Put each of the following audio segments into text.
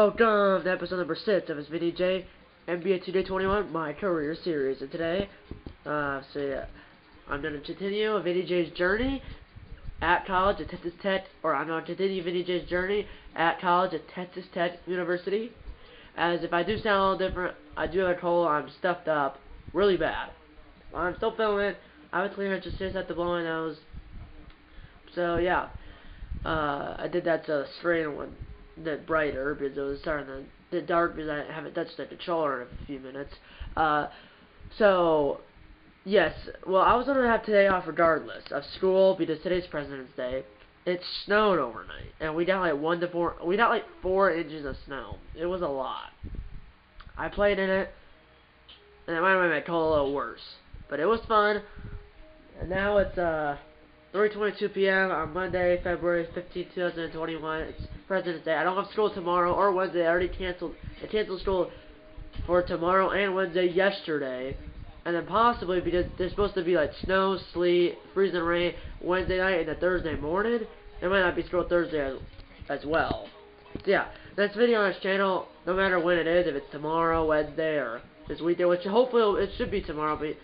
Welcome to episode number 6 of this NBA 2K21 My Career Series. And today, uh, so yeah, I'm going to continue a VDJ's journey at college at Texas Tech, or I'm going to continue VDJ's journey at college at Texas Tech University. As if I do sound a little different, I do have a cold, I'm stuffed up really bad. I'm still filming, I have a clear just to blow my nose. So yeah, uh, I did that to screen one the brighter because it was starting to the dark because I haven't touched the controller in a few minutes. Uh, so yes, well I was gonna have today off regardless of school because today's President's Day. It snowed overnight, and we got like one to four. We got like four inches of snow. It was a lot. I played in it, and it might have made my cold a little worse, but it was fun. And now it's uh 3:22 p.m. on Monday, February 15, 2021. It's President's Day. I don't have school tomorrow or Wednesday. I already canceled. I canceled school for tomorrow and Wednesday yesterday, and then possibly because there's supposed to be like snow, sleet, freezing rain Wednesday night and a Thursday morning. There might not be school Thursday as, as well. So yeah, next video on this channel, no matter when it is, if it's tomorrow, Wednesday, or this weekend, which hopefully it should be tomorrow, but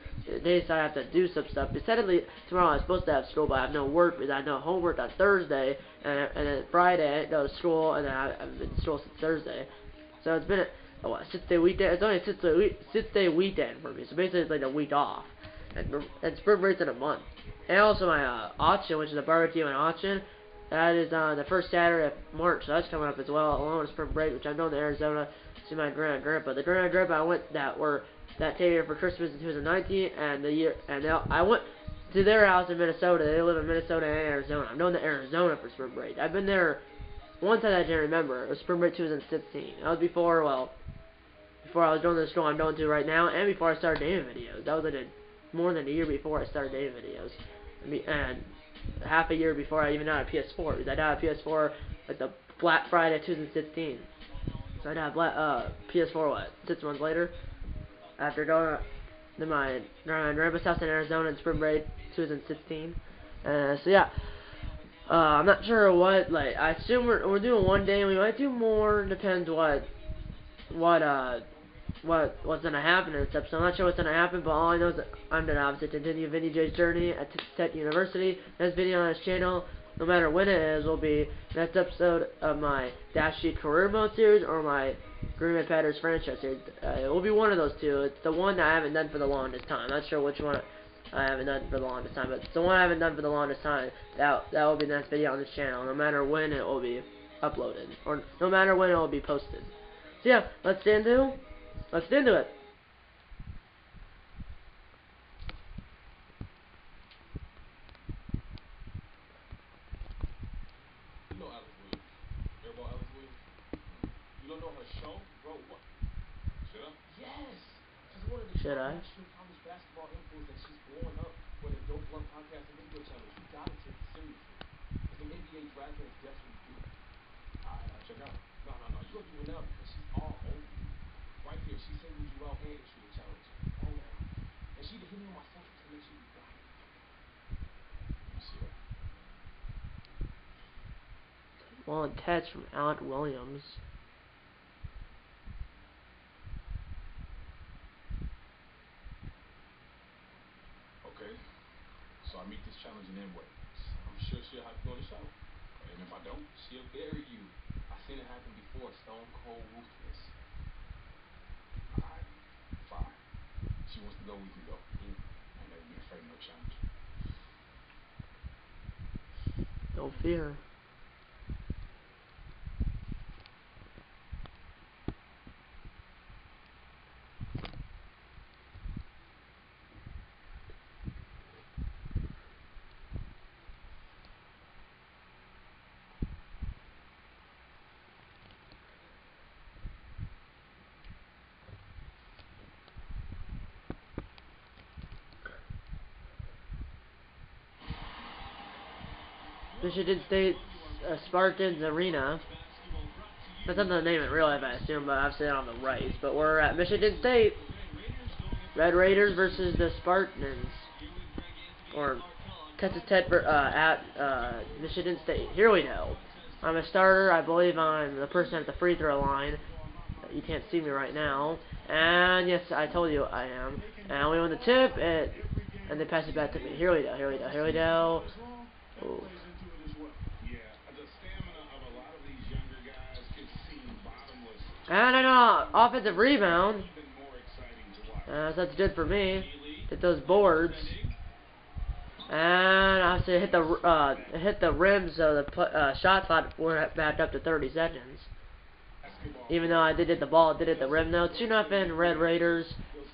days I have to do some stuff. Decidedly, tomorrow I'm supposed to have school, but I have no work because I have no homework on Thursday, and, and then Friday I go to school, and then I, I've been to school since Thursday. So it's been a, oh, what, six day weekend. It's only a six day, six day weekend for me, so basically it's like a week off. And, and spring break's in a month. And also my uh, auction, which is a barbecue and auction, that is on the first Saturday of March, so that's coming up as well, along with spring break, which I'm going to Arizona to see my grand and grandpa. The grand and grandpa I went that were that came here for Christmas in 2019, and the year and I went to their house in Minnesota. They live in Minnesota and Arizona. I'm going to Arizona for spring break. I've been there one time I didn't remember. It was spring break 2016. That was before, well, before I was doing the show I'm going to right now, and before I started dating videos. That was like a, more than a year before I started dating videos. And half a year before I even got a PS4. Because I got a PS4 like the Black Friday 2016. So I got a Black, uh, PS4 what six months later after going to my grandma's house in Arizona in spring break 2016. Uh, so yeah, uh, I'm not sure what like I assume we're we're doing one day. And we might do more. Depends what what uh what what's gonna happen in this episode. I'm not sure what's gonna happen, but all I know is that I'm gonna obviously continue Vinny J's journey at Tech University. Next video on this channel no matter when it is, will be next episode of my Dash Sheet Career Mode series or my Green Packers franchise series. Uh, it will be one of those two. It's the one that I haven't done for the longest time. I'm not sure which one I haven't done for the longest time, but it's the one I haven't done for the longest time. That that will be the next video on this channel, no matter when it will be uploaded, or no matter when it will be posted. So yeah, let's get into let's get into it. Should I? Yes! She's one of the Should I? college basketball influence that she's blowing up with a dope blunt podcast and video channel. You gotta take it seriously. Because the NBA draft is desperately deep. Alright, I'll check out. No, no, no. You do it now because she's all over you. Right here. She said you out hand and shoot a challenge. Oh, now. And she hit me on my social to make sure you got it. Let me see that. Well, attached from Alex Williams. So I meet this challenge in way. I'm sure she'll have to go to the show. And if I don't, she'll bury you. I've seen it happen before. Stone cold ruthless. Alright, fine. She wants to go, we can go. I never been afraid of no challenge. No fear. Michigan State uh, Spartans Arena. That's not the name in real life, I assume, but I've said it on the right. But we're at Michigan State. Red Raiders versus the Spartans. Or Texas Tech uh, at uh, Michigan State. Here we go. I'm a starter. I believe I'm the person at the free throw line. You can't see me right now. And yes, I told you I am. And we won the tip, and, and they pass it back to me. Here we go, here we go, here we go. And know, offensive rebound. Uh, so that's good for me. Hit those boards. And I hit the uh, hit the rim so the uh, shot clock went back up to 30 seconds. Even though I did hit the ball, I did hit the rim though. 2 nothing Red Raiders.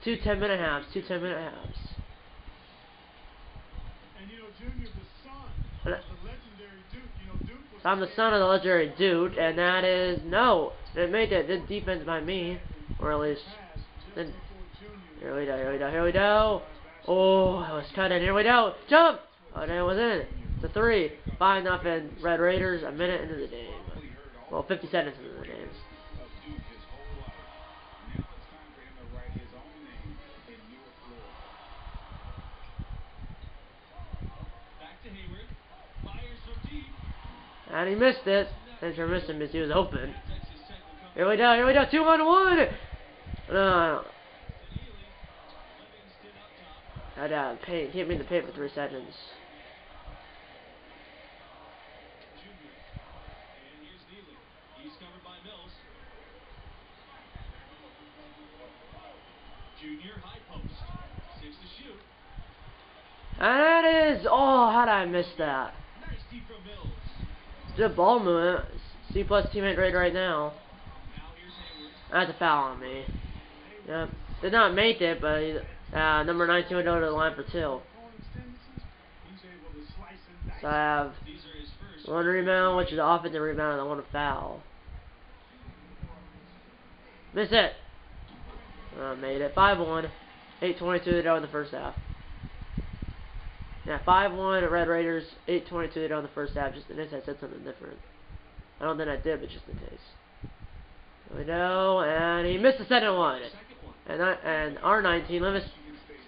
Two 10 minute halves. Two 10 minute halves. I'm the son of the legendary dude, and that is no. It made it. Good defense by me, or at least. Then, here we go. Here we go. Here we go. Oh, I was cut in. Here we go. Jump. Oh, that was in. It's a three. Five nothing. Red Raiders. A minute into the game. Well, 50 seconds into the game. And he missed it. For missing because he was open. Here we go, here we go, two on one! No. I'd uh, pay, hit me the paint for three seconds. Junior high post. Six to. And that is, oh, how did I miss that? Good ball movement. C plus teammate grade right now. That's a foul on me. Yep. Did not make it, but uh, number 19 went over to the line for two. So I have one rebound, which is the offensive rebound, and I want a foul. Miss it. Uh, made it. 5-1. 8-22 to go in the first half. Yeah, 5-1 Red Raiders, 8-22 they in the first half. Just in this, I said something different. I don't think I did, but just in case. Here we go, and he missed the second one. And I, and R19,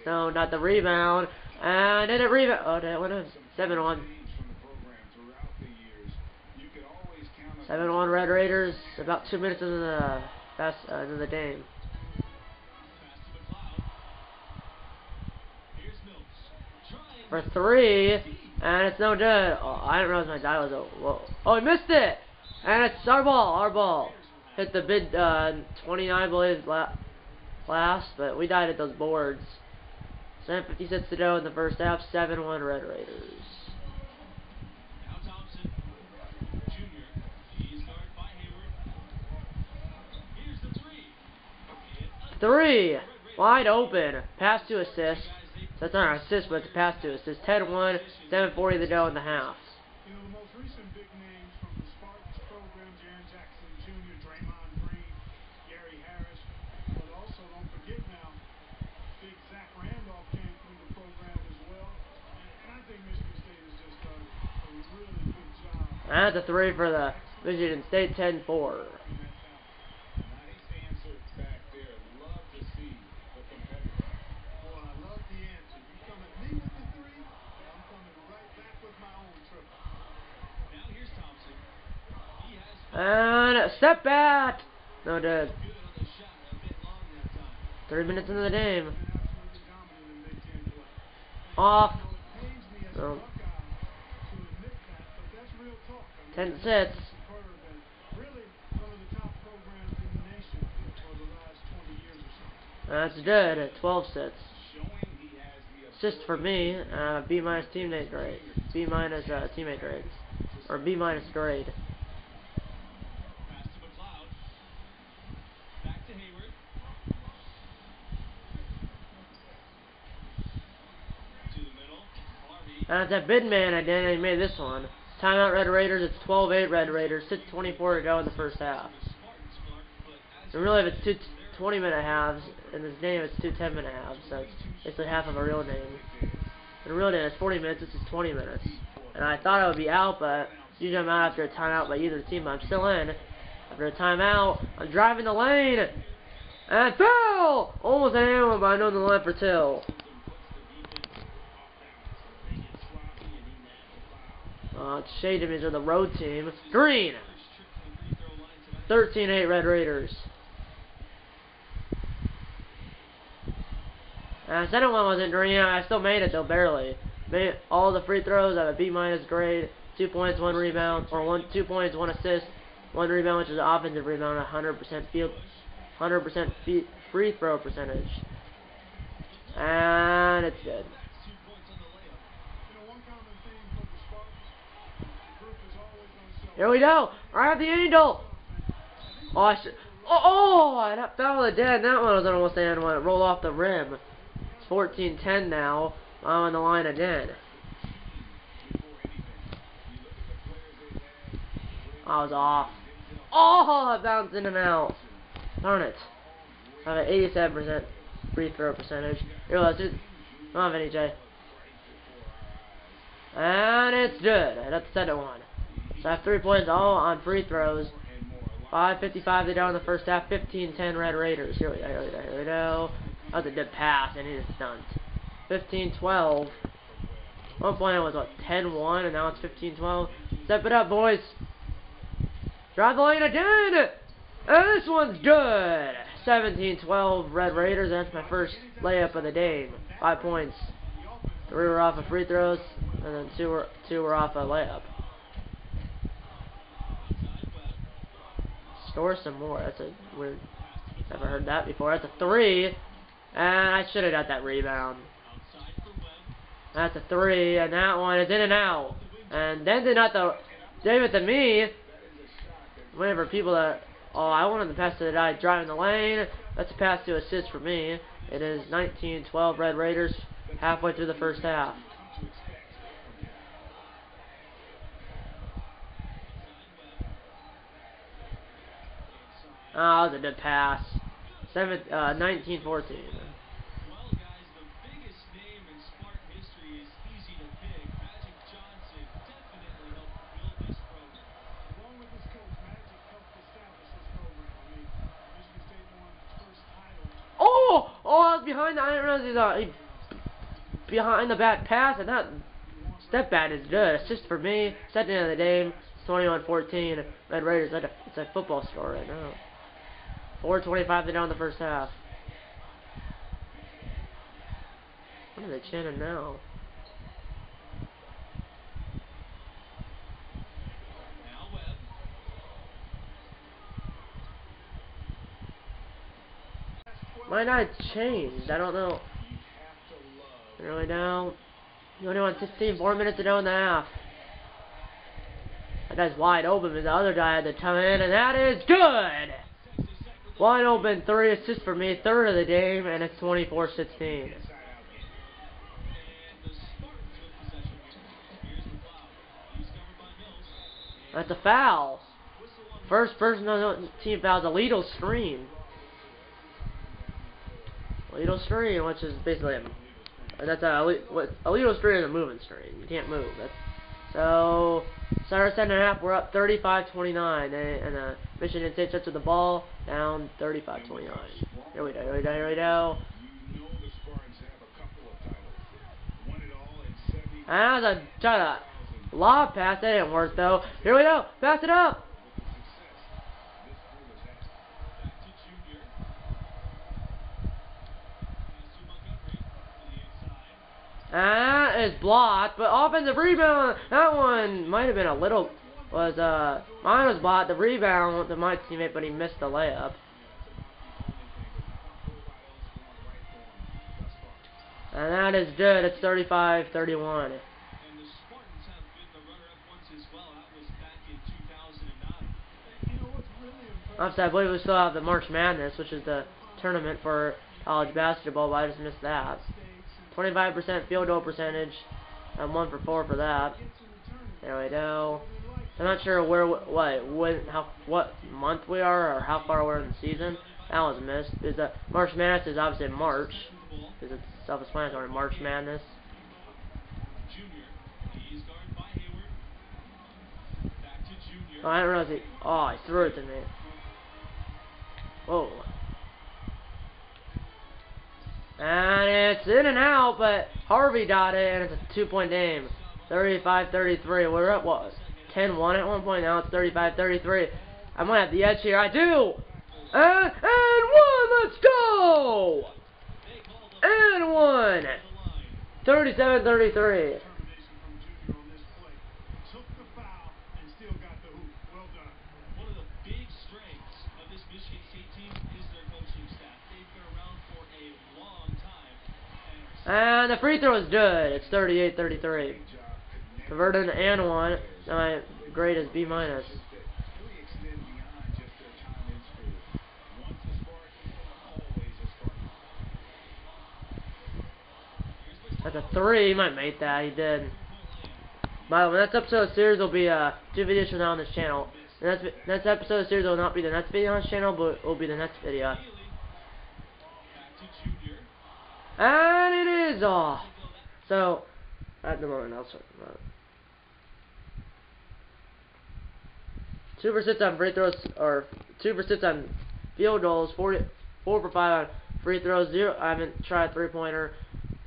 no not the rebound, and did it rebound. Oh, that went in. 7-1. 7-1 Red Raiders, about two minutes into the, fast, uh, into the game. For three, and it's no good. Oh, I didn't realize my die was a whoa. Oh, he missed it, and it's our ball. Our ball hit the bid uh, 29, I believe, last, but we died at those boards. 7.56 to go in the first half. 7-1 Red Raiders. Three. Wide open. Pass to assist. That's not an assist, but it's a pass to assist. 10-1, 740 to go in the half. You know, the most recent big names from the Spartans program, Jackson Jr., Draymond Green, Gary Harris, but also don't forget now, big Zach Randolph came through the program as well. And, I think Michigan State has just done a really good job. That's a three for the Michigan State 10-4. And step back! No dead. Three minutes into the game. Off. No. Ten sets. That's good. 12 sets. Assist for me. Uh, B minus teammate grade. B minus uh, teammate grades. Or B minus grade. It's that bid man identity made this one. Timeout Red Raiders, it's 12-8 Red Raiders, 6.24 to go in the first half. And really, if it's two 20-minute halves, in this game it's two 10-minute halves, so it's basically half of a real game. In real game, it's 40 minutes, this is 20 minutes. And I thought I would be out, but usually I'm out after a timeout by either team, but I'm still in. After a timeout, I'm driving the lane, and foul! Almost an animal, but I know the line for two. Uh, Shade are the road team. Green. 13-8 Red Raiders. Uh, second one wasn't green. I still made it though, barely. Made all the free throws. Have a B minus grade. Two points, one rebound, or one two points, one assist, one rebound, which is an offensive rebound. 100% field, 100% free throw percentage. And it's good. Here we go. I have the angel. Oh, I should. Oh, oh, I fell the dead. That one was almost in when it rolled off the rim. It's 14-10 now. I'm on the line again. I was off. Oh, it bounced in and out. Darn it. I have an 87% free throw percentage. Here, let's do. Come on, Vinny J. And it's good. That's the second one. I have three points all on free throws. 5.55 to down in the first half. 15-10 Red Raiders. Here we go. Here we go. Here we go. That was a good pass, and he just stunned. 15-12. One point was what 10-1, and now it's 15-12. Step it up, boys. Drive the lane again. And this one's good. 17-12 Red Raiders. That's my first layup of the day. Five points. Three were off of free throws, and then two were two were off a layup. Score some more. That's a weird. Never heard that before. That's a three. And I should have got that rebound. That's a three, and that one is in and out. And then did not the David to me. Whenever people that oh I wanted the pass to the guy driving the lane. That's a pass to assist for me. It is 19-12 Red Raiders halfway through the first half. Oh, a good pass. Seven, uh, 19 14. Oh! Oh, I was behind the iron realize uh, behind the back pass, and that step back is good. It's just for me. Second of the game. It's 21-14. Red Raiders. It's a football score right now. 425 to down in the first half. What are they chanting now? Might not changed. I don't know. I Really now. You only want 16, 4 minutes to go in the half. That guy's wide open, but the other guy had to come in, and that is good! Wide open three assists for me, third of the game, and it's 24-16. That's a foul. First person on the team fouls a illegal screen. illegal screen, which is basically a, that's a what illegal screen is a moving screen. You can't move. That's so. Starter second half, we're up 35-29, and, and uh, Michigan State sets with the ball down 35-29. Here we go, here we go, here we go. I was a try to lob pass, that didn't work though. Here we go, pass it up. That is blocked, but offensive rebound. That one might have been a little was uh mine was blocked. The rebound to my teammate, but he missed the layup. And that is good. It's 35-31. Obviously, I believe we still have the March Madness, which is the tournament for college basketball, but I just missed that. 25% field goal percentage. I'm one for four for that. There we go. I'm not sure where, what, when, how, what month we are, or how far we're in the season. That was missed. Is that March Madness is obviously March, because it's self-explanatory. March Madness. Oh, I don't realize he. Oh, he threw it to me. Whoa. And it's in and out, but Harvey got it, and it's a two-point game. 35-33. We're up what? 10-1 at one point. Now it's 35-33. I might have the edge here. I do. And and one. Let's go. And one. 37-33. And the free throw is good. It's 38-33. Converted an and one. My grade is B minus. That's a three. He might make that. He did. By the way, next episode of series will be uh, two videos from now on this channel. The next, next episode of series will not be the next video on this channel, but it will be the next video. And it is off. So, at the moment, I'll start Two for six on free throws, or two for six on field goals, four, four for five on free throws, zero, I haven't tried three-pointer,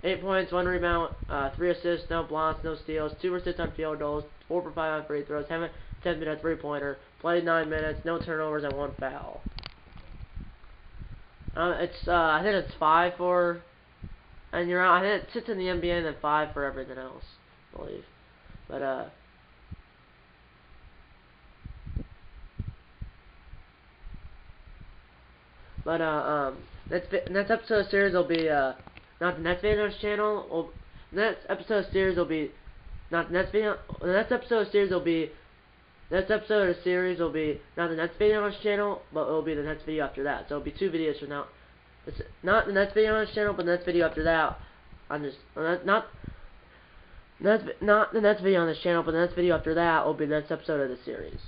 eight points, one rebound, uh, three assists, no blocks, no steals, two for six on field goals, four for five on free throws, haven't attempted a three-pointer, played nine minutes, no turnovers, and one foul. Uh, it's, uh, I think it's five for and you're out. It sits in the NBA and then five for everything else, I believe. But uh. But uh um next next episode of series will be uh not the next video on this channel. Will, next episode of series will be not the next video. The next episode of series will be next episode of the series will be not the next video on this channel, but it will be the next video after that. So it'll be two videos from now. It's not the next video on this channel, but the next video after that I'm just not, not, not the next video on this channel, but the next video after that will be the next episode of the series.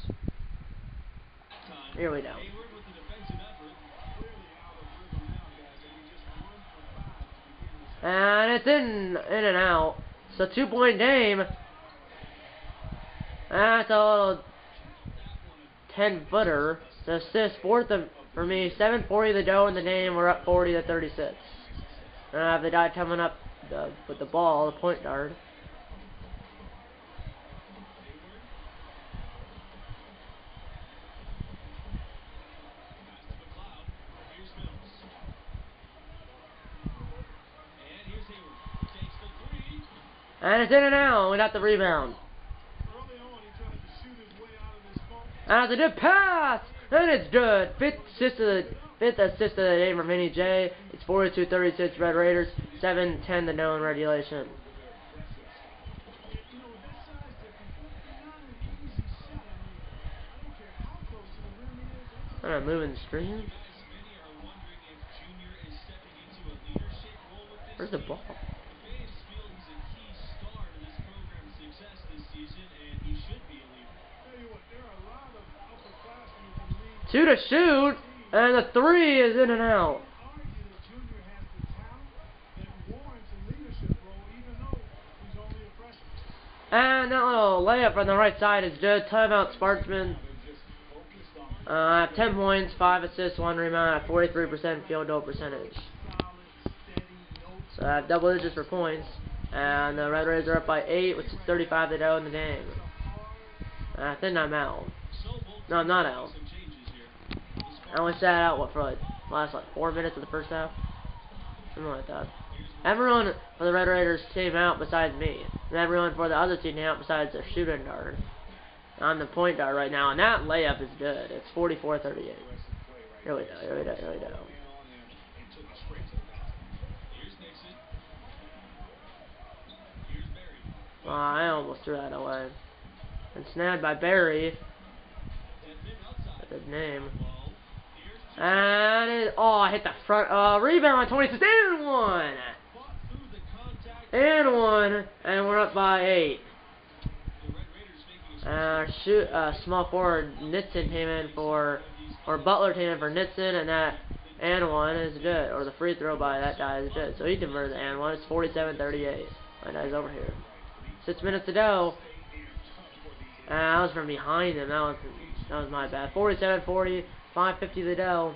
Here we go. And it's in, in and out. It's a two-point game. That's a 10-footer. The assist, fourth of for me, 740 the dough in the game. We're up 40 to 36. And I have the guy coming up the, with the ball, the point guard. And it's in and out. We got the rebound. And it's a good pass. And it's good. Fifth assist of the fifth assist of the game from Vinny J. It's 42-36 Red Raiders. 7-10 the no regulation. I'm moving the screen. Where's the ball? Two to shoot, and the three is in and out. And that little layup on the right side is good. Timeout, Spartans. Uh, I have 10 points, 5 assists, 1 rebound, 43% field goal percentage. So I have double digits for points. And the Red Raiders are up by 8, which is 35 to go in the game. I think I'm out. No, I'm not out. I only sat out, what, for like, last, like, 4 minutes of the first half? Something like that. Everyone for the Red Raiders came out besides me. And everyone for the other team came out besides their shooting guard. I'm the point guard right now, and that layup is good. It's 44-38. Here we go, here we go, here we go. Oh, I almost threw that away. And snagged by Barry. His name. And it, oh, I hit the front, uh, rebound on 26 and one! And one, and we're up by eight. Uh, shoot, uh, small forward Nitson came in for, or Butler came in for Nitson, and that and one is good, or the free throw by that guy is good. So he converted the and one. It's 47-38. My guy's over here. Six minutes to go. Uh, I was from behind him. That was that was my bad. 47-40, 5:50 to go.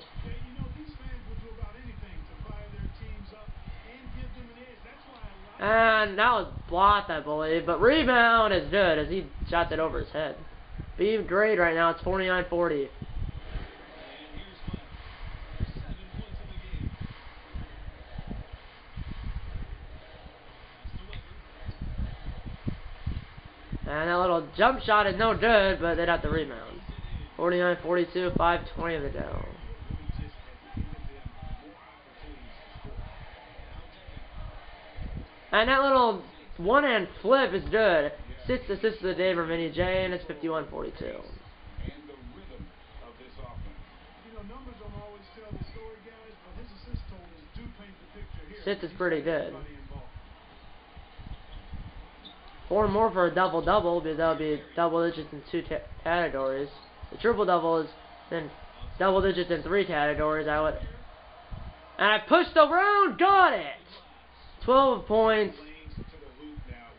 And uh, that was blocked, I believe. But rebound is good as he shot that over his head. Being great right now. It's 49-40. And that little jump shot is no good, but they'd have to rebound. 49-42, 5-20 of the down. And that little one-hand flip is good. Six assists to the day for Vinny J, and it's 51-42. Six is pretty good. Four more for a double double because that would be double digits in two categories. The triple double is then double digits in three categories. I would, and I pushed around, got it. Twelve points,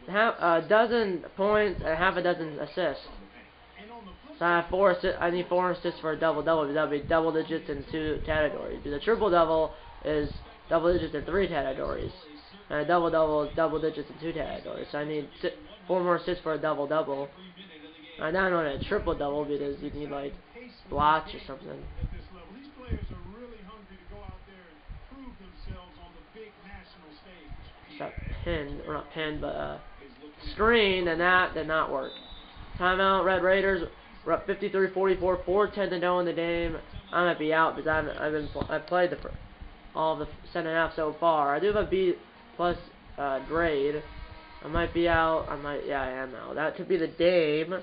half a dozen points, and half a dozen assists. So I have four. I need four assists for a double double. That would be double digits in two categories. The triple double is double digits in three categories. And a double double is double digits in two categories. So I need four more assists for a double double. I now know a triple double because you need like blocks or something. That pin, or not pin, but uh, screen, and that did not work. Timeout, Red Raiders. We're up 53-44, 4-10 to go in the game. I might be out because I've, I've been I played the all the second half so far. I do have a B plus uh, grade. I might be out. I might. Yeah, I am out. That could be the Dame,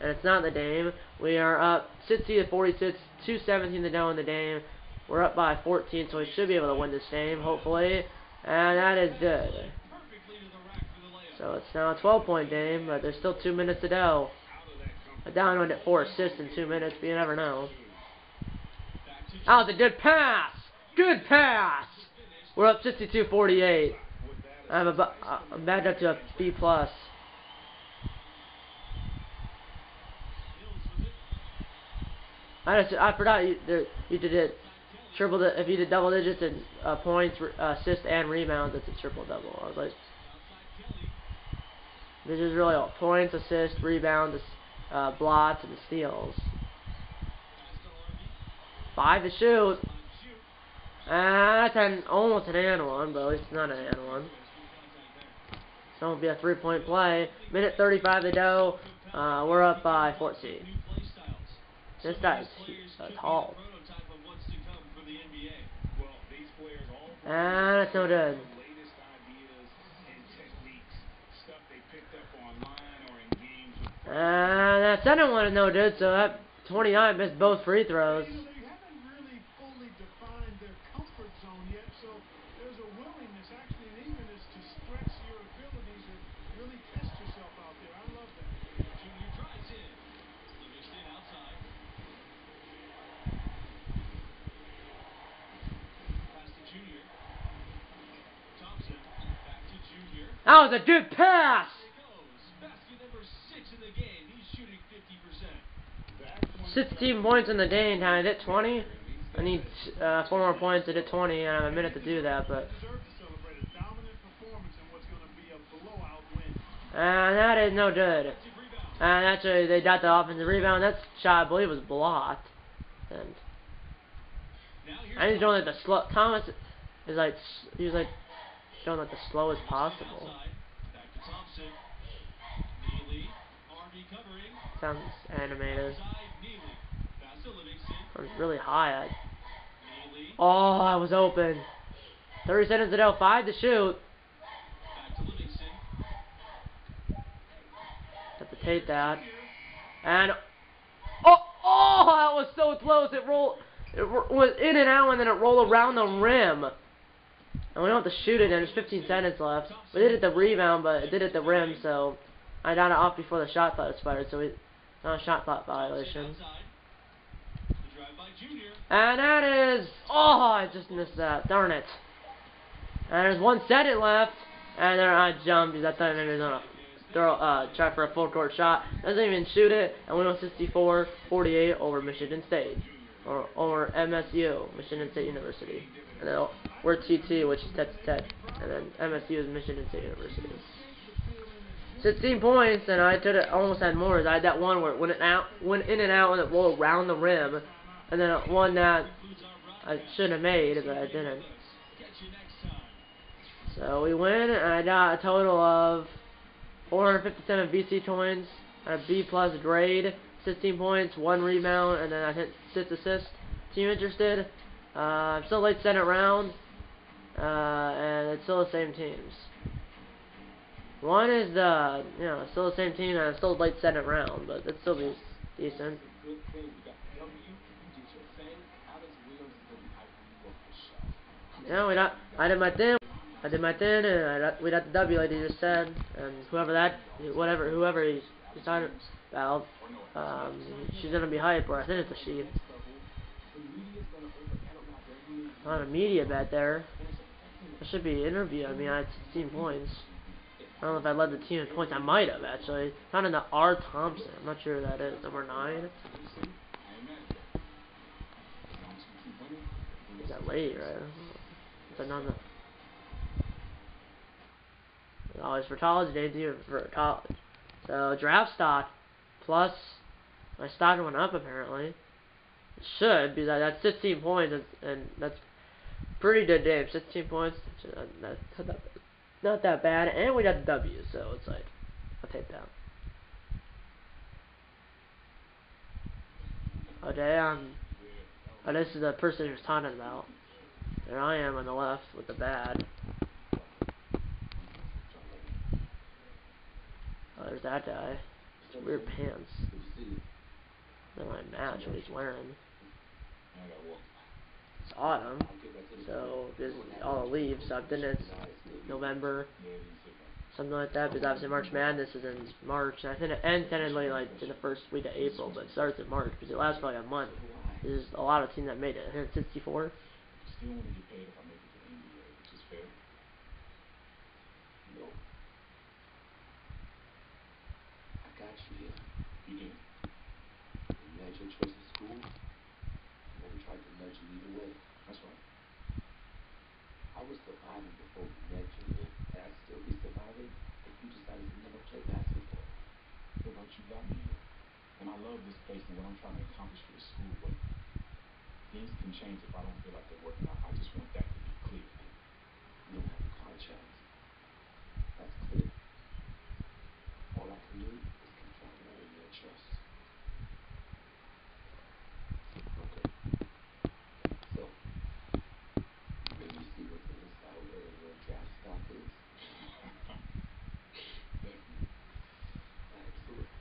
and it's not the Dame. We are up 60 to 46, 217 to go in the Dame. We're up by 14, so we should be able to win this game, hopefully. And that is good. So it's now a 12-point game, but there's still two minutes to go. A down one at four assists in two minutes, but you never know. That was a good pass! Good pass! We're up 62-48. I'm about I'm back up to a B plus. I just I forgot you you did it triple the, if you did double digits in uh, points, uh, assists, and rebounds, it's a triple double. I was like, this is really all points, assists, rebounds, uh, blots, and steals. Five to shoot. Ah, that's an, almost an and one, but at least it's not an and one. So it'll be a three-point play. Minute 35 to go. Uh, we're up by 14. This guy's uh, tall. Ah, that's no good. Ah, that second one is no good, so that 29 missed both free throws. That was a good pass! 16 points in the day and I hit 20. I need uh, 4 more points to hit 20 and I have a minute to do that, but... And that is no good. And actually, they got the offensive rebound. That shot, I believe, was blocked. And I just don't like the slow. Thomas is like, he was like going like the slowest possible. Sounds animated. I was really high. I... Oh, I was open. 30 seconds to go. Five to shoot. Have to take that. And oh, oh, that was so close. It rolled. It was in and out, and then it rolled around the rim. And we don't have to shoot it, and there's 15 seconds left. We did it the rebound, but it did it the rim, so I got it off before the shot clock expired, so it's not a shot clock violation. And that is... Oh, I just missed that. Darn it. And there's one second left, and then I jumped because I thought maybe was gonna throw, uh, try for a full court shot. Doesn't even shoot it, and we won 64-48 over Michigan State. Or or MSU, Michigan State University, and then we're TT, which is Texas Tech, and then MSU is Michigan State University. 16 points, and I could have almost had more. I had that one where it went out, went in and out, and it rolled around the rim, and then one that I should have made, but I didn't. So we win, and I got a total of 457 VC points, a B plus grade, 16 points, one rebound, and then I hit six assists. Team interested? Uh, I'm still late second round, uh, and it's still the same teams. One is the, you know, still the same team, and it's still late second round, but it still be decent. Yeah, we got, I did my thing. I did my thing, and I got, we got the W, like you just said, and whoever that, whatever, whoever he's, he's talking about, um, she's gonna be hype, or I think it's a she. Not a media bet there. It should be an interview. I mean, I had 16 points. I don't know if I led the team in points. I might have, actually. Found in the R. Thompson. I'm not sure who that is. Number 9. Is that late, right? Is that not the... Always for college, they do it for college. So, draft stock plus my stock went up, apparently. It should, because that's 16 points, and, that's pretty good game. 16 points. That's, that's not that bad, and we got the W, so it's like, I'll take that. Okay, um, oh, this is the person who's talking about. There I am on the left with the bad. Oh, there's that guy weird pants. Don't want to match what he's wearing. It's autumn, so this is all leaves. So then it's November, something like that. Because obviously March Madness is in March, and I think it ends technically like in the first week of April, but it starts in March because it lasts for like a month. There's a lot of teams that made it. 164. And I love this place and what I'm trying to accomplish for the school, but things can change if I don't feel like they're working out. I just want that to be clear. You don't have a contract. That's clear. All I can do is confide in you and trust. Okay. So, maybe you see what's in this out where your draft stock is. Definitely. Excellent.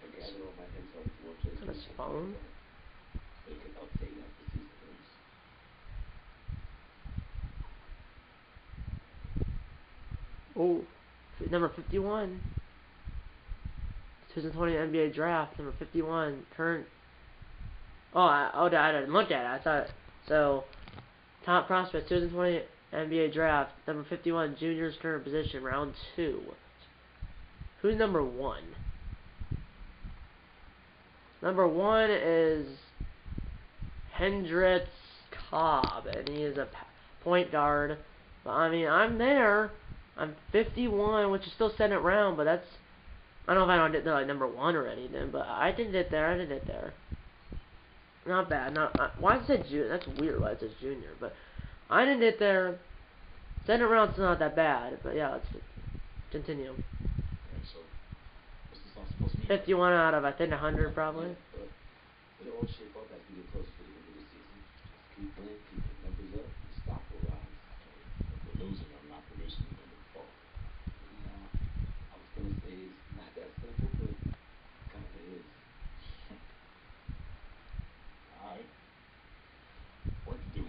I gather all my info into one place. Is that his phone? So you can update as the season goes. Oh, number 51. 2020 NBA Draft, number 51, current. Oh, I, oh, I didn't look at it. I thought so. Top prospect, 2020 NBA Draft, number 51, juniors current position, round two. Who's number one? Number one is Hendrix Cobb, and he is a point guard. But I mean, I'm there. I'm 51, which is still second round, but that's I don't know if I don't get like number one or anything, but I did it there. I did it there. Not bad. Not uh, why does it say junior? That's weird. Why it says junior, but I did it there. Second round's not that bad, but yeah, let's continue. Okay, so what's this all supposed to mean? 51 out of I think 100 probably. It'll shape up as we get closer to the end of the season. Keep playing, keep the numbers up, the rise. We're losing, I'm not producing in the fall. I was gonna say it's not that simple, but kinda is. Alright. Work to do.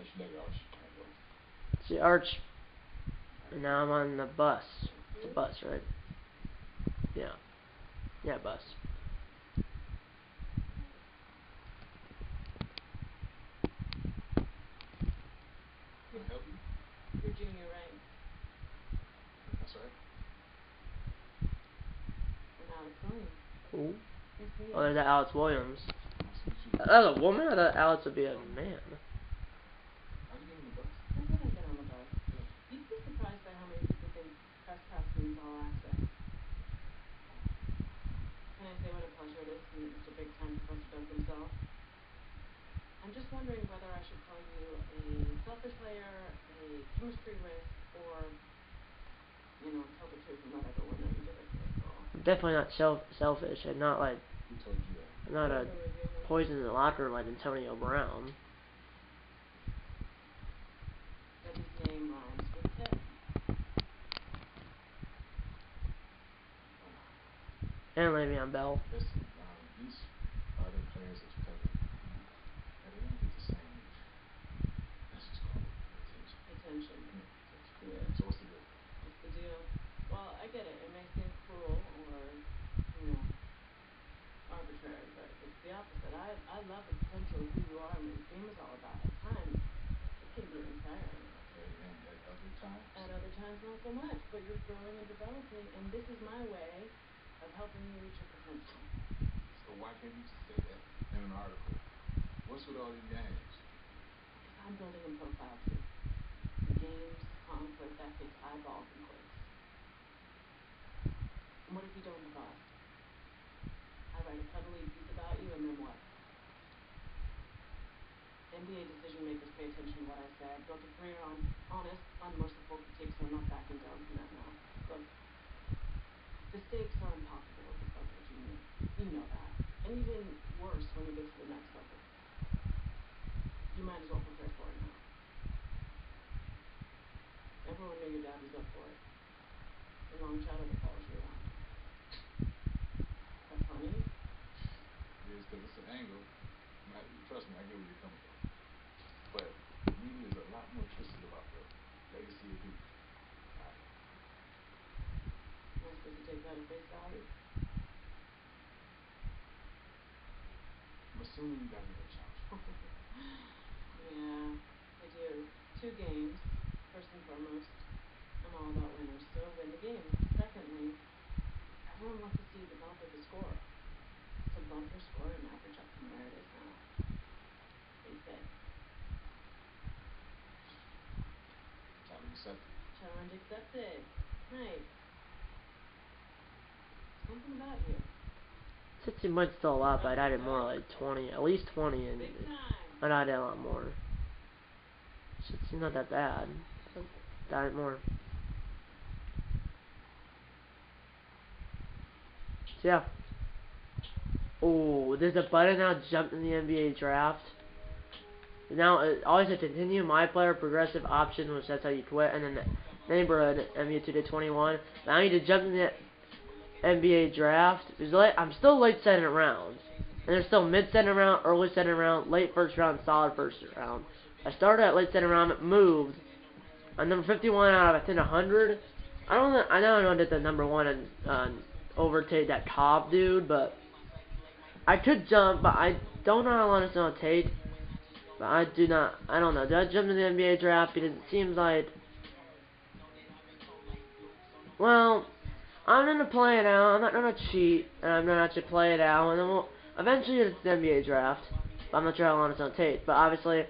Catch you later, Arch. See Arch. And now I'm on the bus. It's a bus, right? Yeah. Yeah, bus. Can I help you? Virginia Ray That's right. and Alex Williams. Ooh. Oh, there's that Alex Williams. Nice to As a woman, I thought Alex would be a man. How you getting the bus? I said I'd get on the bus. You'd be surprised by how many people think press pass means all access. Can I say what a pleasure it is to meet Mr. Big Time Professor Doug himself? I'm just wondering whether I should call you a selfish player, a chemistry whiz, or, you know, tell the truth and let everyone know you did it for the girl. Definitely not self selfish and not like Who told you that? not a poison in the locker room like Antonio Brown. Debbie's name rhymes with Ted. And Le'Veon Bell. Listen, um, these other players that you cover, uh, they don't get the same. Let's just call it attention. Attention. Yeah, Yeah. So what's the deal? What's the deal? Well, I get it. It may seem cruel or, you know, arbitrary, but it's the opposite. I I love the potential of who you are and what your game is all about. At times, it can be inspiring. At other times. At other times, not so much. But you're growing and developing, and this is my way of helping you reach your potential. So why can't you just say that in an article? What's with all these games? I'm building a profile too. Games, conflict, ethics, eyeballs, and clicks. And what if you don't us? I write a cuddly piece about you, and then what? NBA decision makers pay attention to what I say. I've built a career on honest, unmerciful critiques, and I'm not backing down from that now. Look, the stakes are impossible at this level, Junior. You know that. And even worse when you get to the next level. You might as well prepare for it now. Everyone knew your dad was up for it. The long shadow that follows you around. That funny? Because it's an angle. Trust me, I get where you're coming from. But the media is a lot more twisted about the legacy of Duke. Alright. Am I that? I'm assuming got another challenge. yeah, I do. Two games. First and foremost, I'm all about winners, so win the game. Secondly, everyone wants to see the bump of the score. So bump your score and average up from where it is now. They say. Challenge accepted. Challenge accepted. Nice. You. 60 points still a lot, but I did more like 20, at least 20, and I'd did a lot more. 60 not that bad. Got it more. So yeah. Oh, there's a button now jumped in the NBA draft. Now it always says continue my player progressive option, which that's how you quit, and then the neighborhood NBA two to twenty-one. Now I need to jump in the NBA draft. There's late, I'm still late second round. And there's still mid second round, early second round, late first round, solid first round. I started at late second round, moved. I'm number 51 out of I think 100. I don't know, I know I don't get the number one and uh, overtake that Cobb dude, but I could jump, but I don't know how long it's gonna take. But I do not, I don't know. Do I jump in the NBA draft because it seems like, well, I'm gonna play it out. I'm not gonna cheat, and I'm gonna actually play it out, and then we'll eventually it's the NBA draft. I'm not sure how long it's gonna take. But obviously,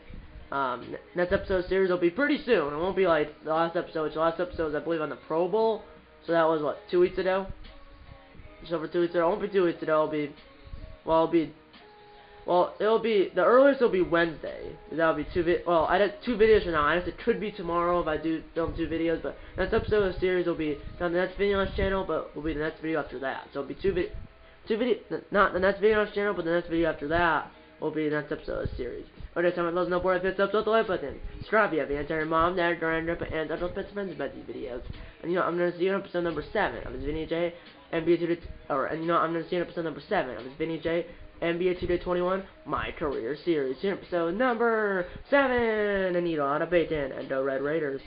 um, next episode series will be pretty soon. It won't be like the last episode. which The last episode was, I believe, on the Pro Bowl. So that was what two weeks ago. Just over two weeks ago. It won't be two weeks ago. It'll be, well, it'll be, well, it'll be the earliest will be Wednesday. That'll be two vi- Well, I did two videos from now. I guess it could be tomorrow if I do film two videos. But next episode of the series will be on the next video on this channel, but will be the next video after that. So it'll be two vid, two video, not the next video on this channel, but the next video after that will be the next episode of the series. Okay, so I'm no more if up, so the like button. Subscribe if you have the entire mom, dad, grandpa, and adult best friends about these videos. And you know, I'm gonna see you in episode number seven of this Vinny J and NBA 2 or and you know, I'm gonna see you in episode number seven of this Vinny J NBA 2K21 My Career Series. You episode number seven, and you know, on a bacon and the Red Raiders.